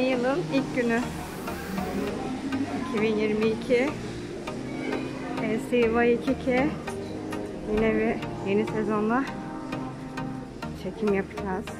Yeni yılın ilk günü. 2022. LCY 2K. Yine bir yeni sezonla çekim yapacağız.